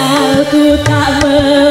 Asik.